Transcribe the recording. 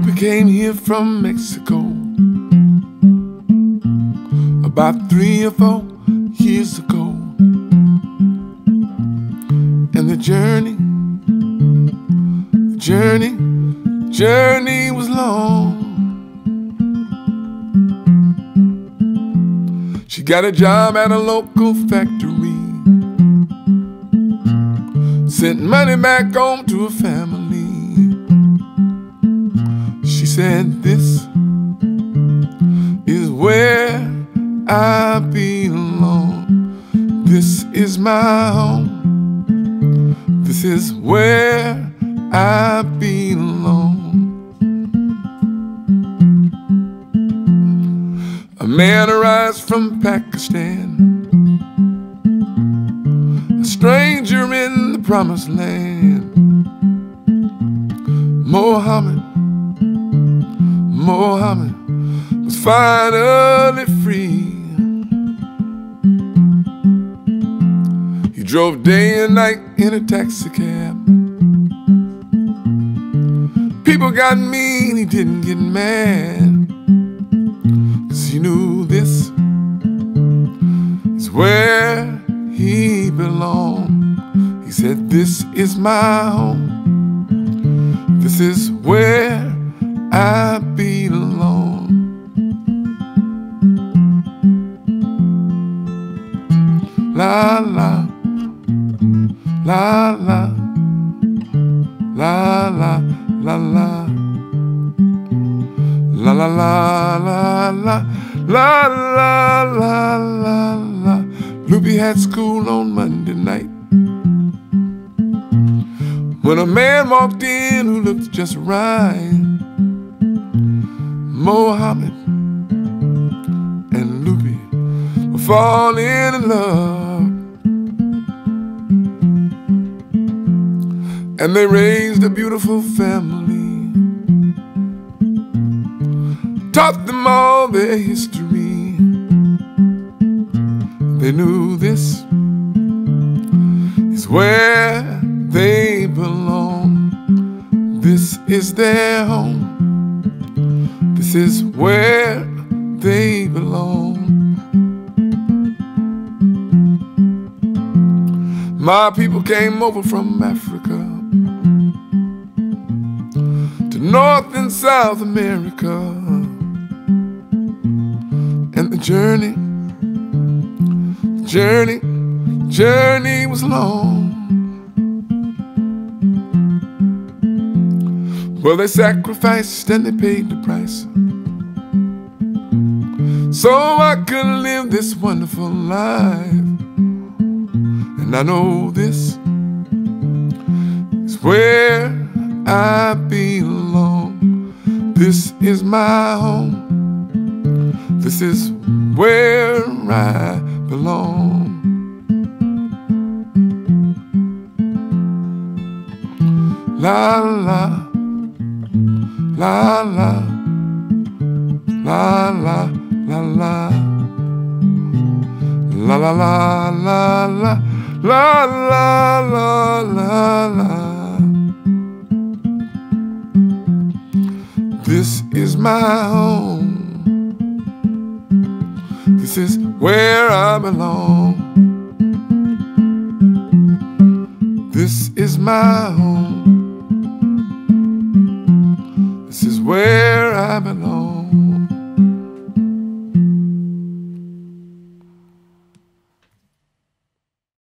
came here from Mexico about three or four years ago. And the journey, the journey, journey was long. She got a job at a local factory. Sent money back home to her family. Said, This is where I belong. This is my home. This is where I belong. A man arrives from Pakistan, a stranger in the promised land. Mohammed, Mohammed was finally free. He drove day and night in a taxi cab. People got mean, he didn't get mad. Cause he knew this is where he belonged. He said, This is my home. This is where I beat alone. La la, la la, la la, la la, la la la la la. La la la la la. Had school on Monday night. When a man walked in who looked just right. Mohammed and Lupe were falling in love. And they raised a beautiful family. taught them all their history. They knew this is where they belong. This is their home. This is where they belong. My people came over from Africa to North and South America and the journey, the journey, journey was long. Well, they sacrificed and they paid the price. So I could live this wonderful life. And I know this is where I belong. This is my home. This is where I belong. La la, la la, la la, la la, la la la la la, la la la la la. This is my home. This is where I belong. This is my home. where I belong.